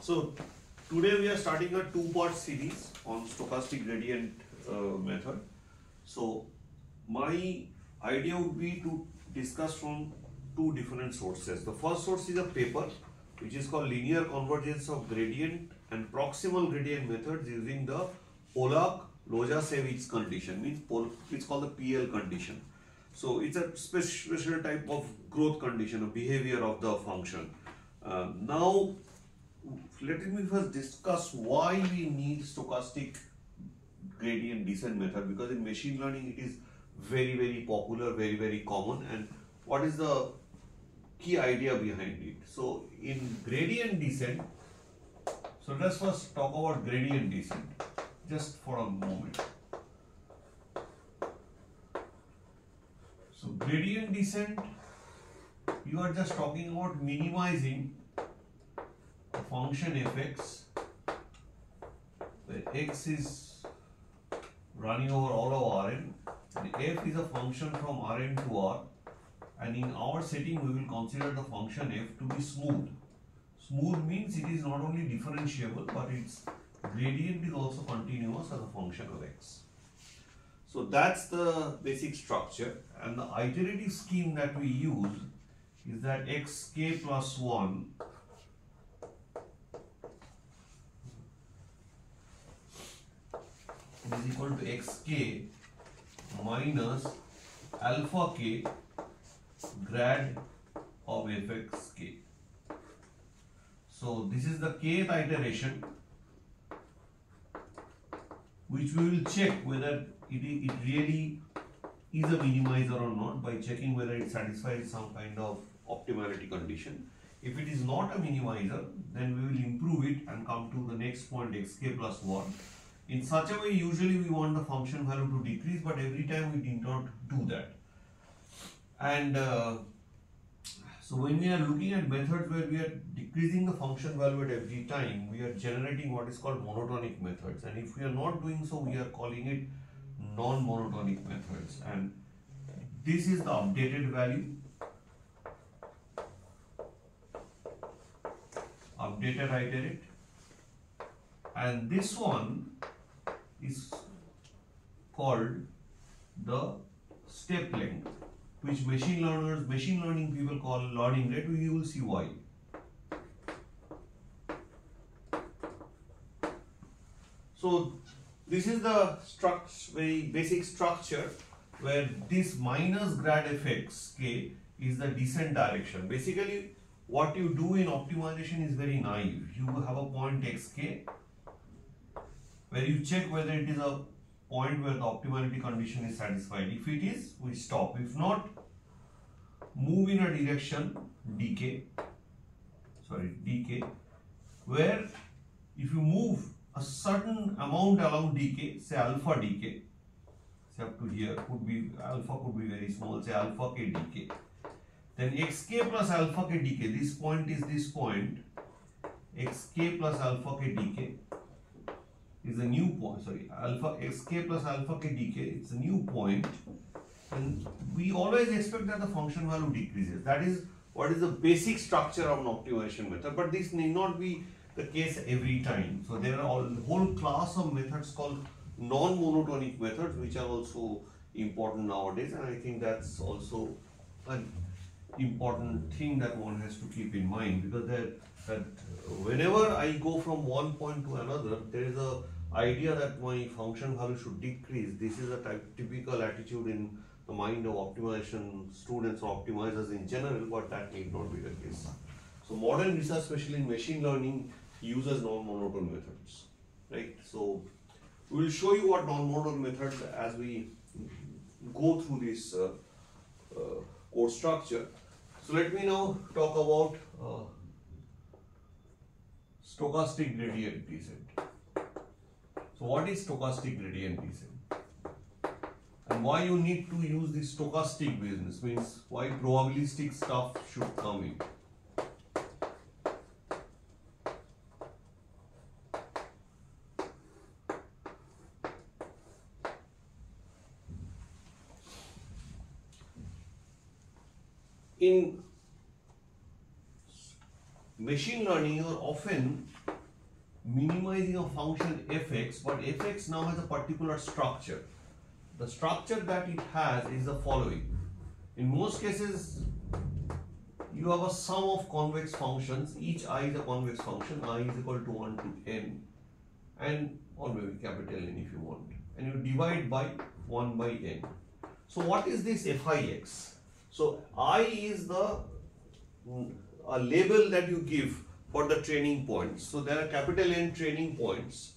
So today we are starting a two-part series on stochastic gradient uh, method. So my idea would be to discuss from two different sources. The first source is a paper which is called linear convergence of gradient and proximal gradient methods using the Polyak Lojasiewicz condition means it's called the PL condition. So it's a special type of growth condition, a behavior of the function. Uh, now let me first discuss why we need stochastic gradient descent method because in machine learning it is very very popular very very common and what is the key idea behind it? So in gradient descent so let's first talk about gradient descent just for a moment. So gradient descent you are just talking about minimizing function fx where x is running over all of Rn and f is a function from Rn to R and in our setting we will consider the function f to be smooth. Smooth means it is not only differentiable but its gradient is also continuous as a function of x. So that's the basic structure and the iterative scheme that we use is that xk plus 1 is equal to xk minus alpha k grad of fxk. So this is the kth iteration which we will check whether it, it really is a minimizer or not by checking whether it satisfies some kind of optimality condition. If it is not a minimizer, then we will improve it and come to the next point xk plus 1 in such a way, usually we want the function value to decrease, but every time we did not do that. And uh, so when we are looking at methods where we are decreasing the function value at every time, we are generating what is called monotonic methods. And if we are not doing so, we are calling it non-monotonic methods. And this is the updated value. Updated iterate. And this one is called the step length which machine learners machine learning people call learning rate you will see why. So this is the structure very basic structure where this minus grad fx k is the descent direction. Basically what you do in optimization is very naive. You have a point xk where you check whether it is a point where the optimality condition is satisfied. If it is, we stop. If not, move in a direction dk, sorry, dk, where if you move a certain amount along dk, say alpha dk, say up to here, could be alpha could be very small, say alpha k dk. Then xk plus alpha k dk, this point is this point, xk plus alpha k dk is a new point, sorry, alpha xk plus alpha k dk, it's a new point. And we always expect that the function value decreases. That is what is the basic structure of an optimization method, but this need not be the case every time. So there are a whole class of methods called non-monotonic methods which are also important nowadays. And I think that's also an important thing that one has to keep in mind. Because that, that whenever I go from one point to another there is a idea that my function value should decrease, this is a type, typical attitude in the mind of optimization students or optimizers in general, but that need not be the case. So modern research, especially in machine learning, uses non-monotone methods, right? So we will show you what non-monotone methods as we go through this uh, uh, course structure. So let me now talk about uh, stochastic gradient descent. So what is stochastic gradient descent? And why you need to use this stochastic business means why probabilistic stuff should come in. In machine learning you are often minimizing a function fx but fx now has a particular structure. The structure that it has is the following. In most cases you have a sum of convex functions. Each i is a convex function. i is equal to 1 to n. And or maybe capital N if you want. And you divide by 1 by n. So what is this fix so i is the mm, a label that you give for the training points. So there are capital N training points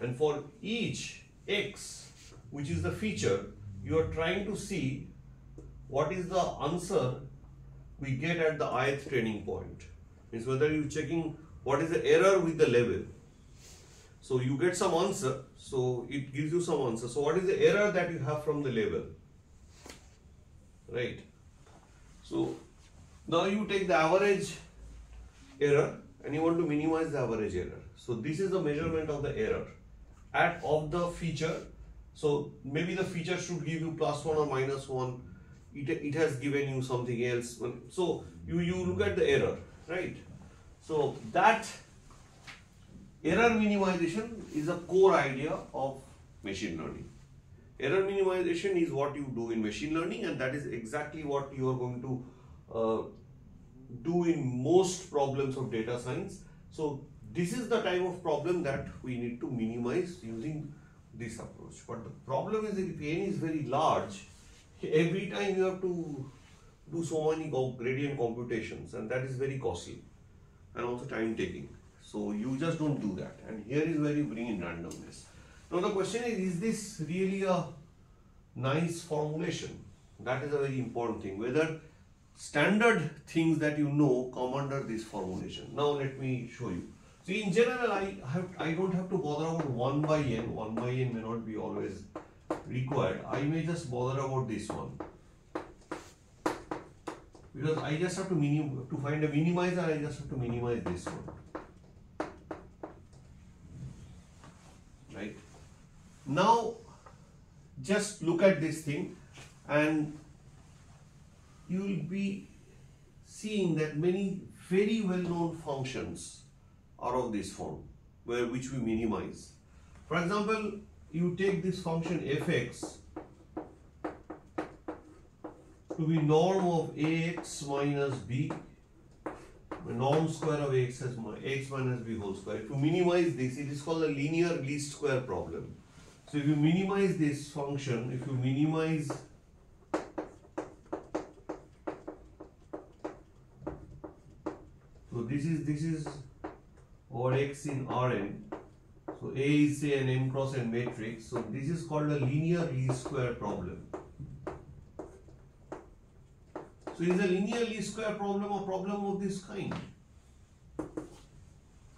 and for each x which is the feature you are trying to see what is the answer we get at the ith training point. Means whether you're checking what is the error with the label. So you get some answer, so it gives you some answer. So what is the error that you have from the label? Right. So now you take the average error and you want to minimize the average error. So this is the measurement of the error at of the feature. So maybe the feature should give you plus one or minus one. It, it has given you something else. So you, you look at the error, right? So that error minimization is a core idea of machine learning. Error minimization is what you do in machine learning and that is exactly what you are going to uh, do in most problems of data science. So this is the type of problem that we need to minimize using this approach. But the problem is that if n is very large, every time you have to do so many gradient computations and that is very costly and also time taking. So you just don't do that. And here is where you bring in randomness. Now the question is, is this really a nice formulation? That is a very important thing. Whether standard things that you know come under this formulation. Now let me show you. So in general, I have I don't have to bother about 1 by n. 1 by n may not be always required. I may just bother about this one. Because I just have to minim to find a minimizer, I just have to minimize this one. Right? Now just look at this thing and you will be seeing that many very well-known functions are of this form, where which we minimize. For example, you take this function fx to be norm of ax minus b, norm square of x as x minus b whole square. If you minimize this, it is called a linear least square problem. So if you minimize this function, if you minimize this is this is in Rn. So A is say an m cross n matrix. So this is called a linear least square problem. So is a linear least square problem a problem of this kind?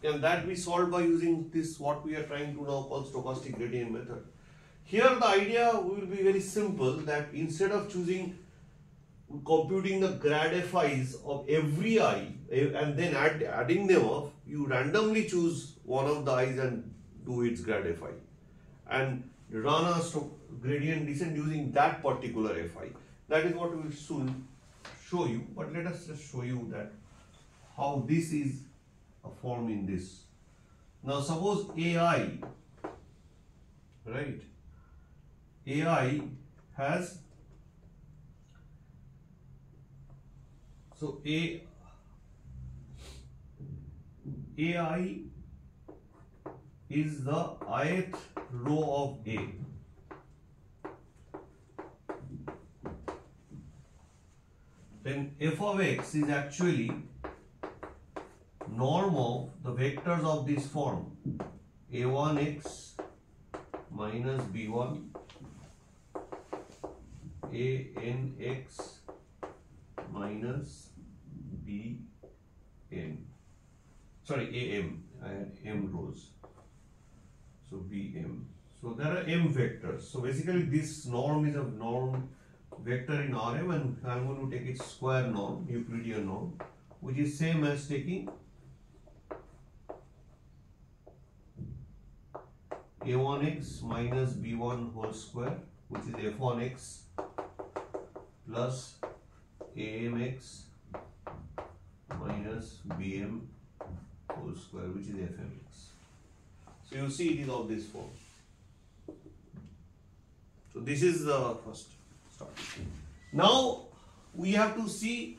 Can that be solved by using this what we are trying to now call stochastic gradient method? Here the idea will be very simple that instead of choosing computing the grad fi's of every i and then add, adding them up, you randomly choose one of the i's and do its grad fi and run a gradient descent using that particular fi. That is what we will soon show you, but let us just show you that how this is a form in this. Now suppose AI, right, AI has So A AI is the ith row of A. Then f of x is actually norm of the vectors of this form a1x minus b1 anx minus bn sorry am I had m rows. So bm so there are m vectors. So basically this norm is a norm vector in Rm and I'm going to take its square norm Euclidean norm which is same as taking a1x minus b1 whole square which is f1x plus amx minus bm which is fmx. So you see it is of this form. So this is the first start. Now we have to see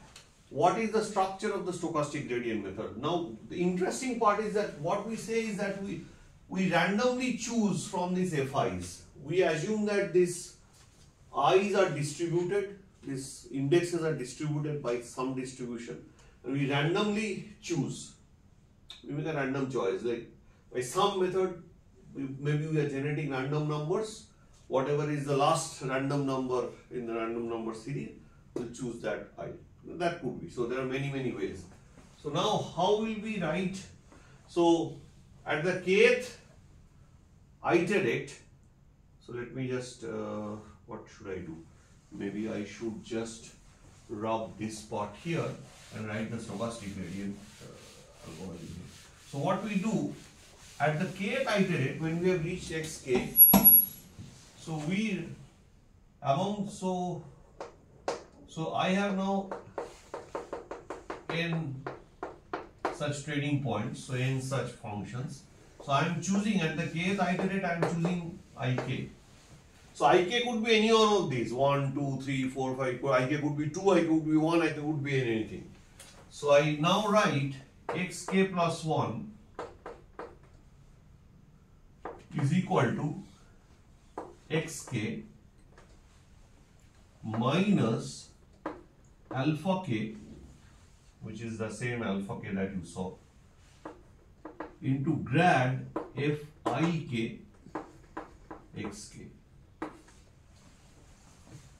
what is the structure of the stochastic gradient method. Now the interesting part is that what we say is that we we randomly choose from these FIs. We assume that these I's are distributed, these indexes are distributed by some distribution and we randomly choose. We make a random choice like by some method maybe we are generating random numbers whatever is the last random number in the random number series we'll choose that I. That could be. So there are many many ways. So now how will we write? So at the kth iterate, so let me just, uh, what should I do? Maybe I should just rub this part here and write the stochastic gradient So what we do, at the kth iterate, when we have reached xk, so we among, so, so I have now n such training points, so n such functions. So I am choosing at the kth iterate, I am choosing ik. So ik could be any one of these 1, 2, 3, 4, 5. ik could be 2, ik could be 1, ik could be anything. So I now write xk plus 1 is equal to xk minus alpha k which is the same alpha k that you saw into grad f i k x k.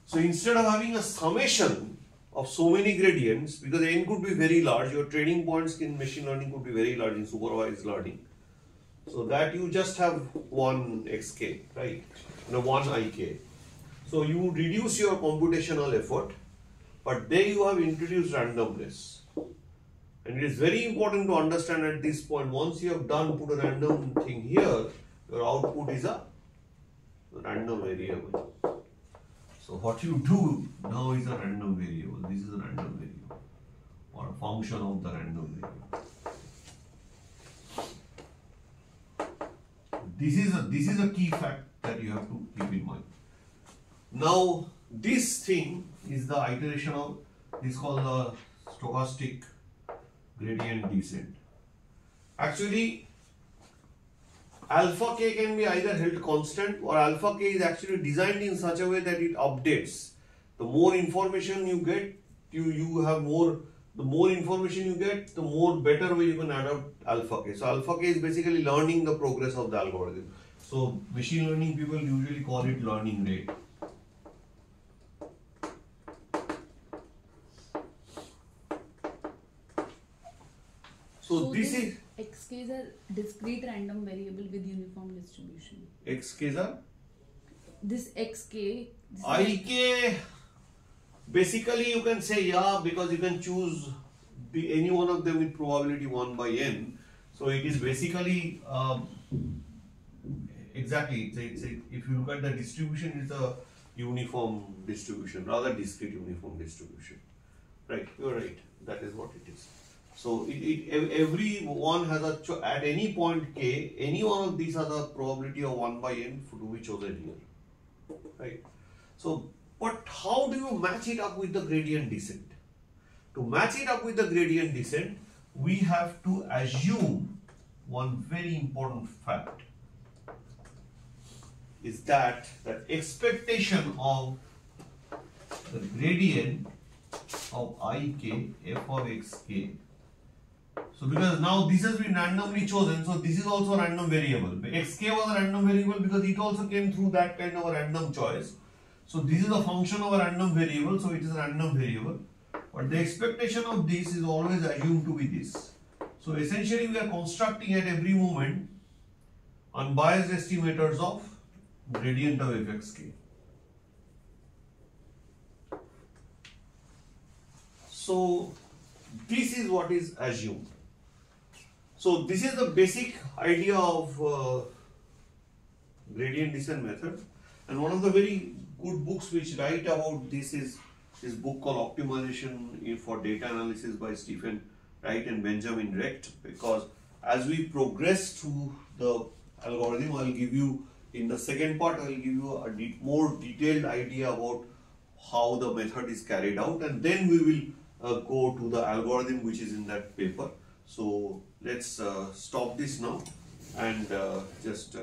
So instead of having a summation of so many gradients, because n could be very large, your training points in machine learning could be very large in supervised learning. So that you just have one xk, right? And one ik. So you reduce your computational effort, but there you have introduced randomness. And it is very important to understand at this point, once you have done, put a random thing here, your output is a random variable. So what you do now is a random variable. This is a random variable or a function of the random variable. This is a this is a key fact that you have to keep in mind. Now this thing is the iteration of this called the stochastic gradient descent. Actually, alpha k can be either held constant or alpha k is actually designed in such a way that it updates. The more information you get, you, you have more, the more information you get, the more better way you can adapt alpha k. So alpha k is basically learning the progress of the algorithm. So machine learning people usually call it learning rate. So, so this, this is xk is a discrete random variable with uniform distribution. xk is a this xk this ik basically you can say yeah because you can choose the, any one of them with probability 1 by n. So it is basically um, exactly it's a, it's a, if you look at the distribution it's a uniform distribution rather discrete uniform distribution. Right, you're right. That is what it is. So it, it, every one has a, at any point k, any one of these has a probability of 1 by n to be chosen here. Right. So, but how do you match it up with the gradient descent? To match it up with the gradient descent, we have to assume one very important fact is that the expectation of the gradient of ik f of xk so because now this has been randomly chosen, so this is also a random variable. xk was a random variable because it also came through that kind of a random choice. So this is a function of a random variable, so it is a random variable. But the expectation of this is always assumed to be this. So essentially we are constructing at every moment unbiased estimators of gradient of fxk. So this is what is assumed. So this is the basic idea of uh, gradient descent method. And one of the very good books which write about this is this book called Optimization for Data Analysis by Stephen Wright and Benjamin Recht. Because as we progress through the algorithm, I'll give you in the second part, I'll give you a de- more detailed idea about how the method is carried out, and then we will uh, go to the algorithm which is in that paper. So let's uh, stop this now and uh, just uh,